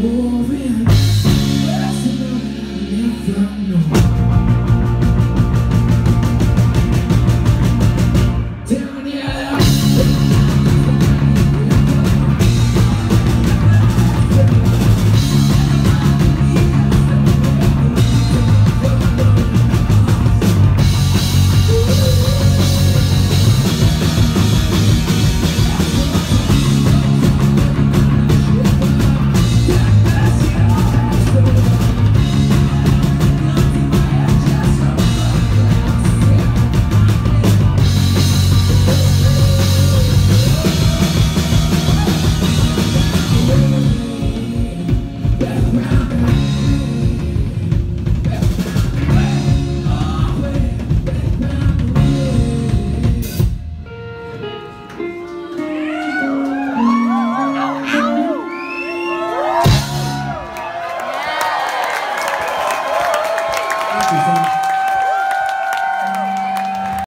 more real.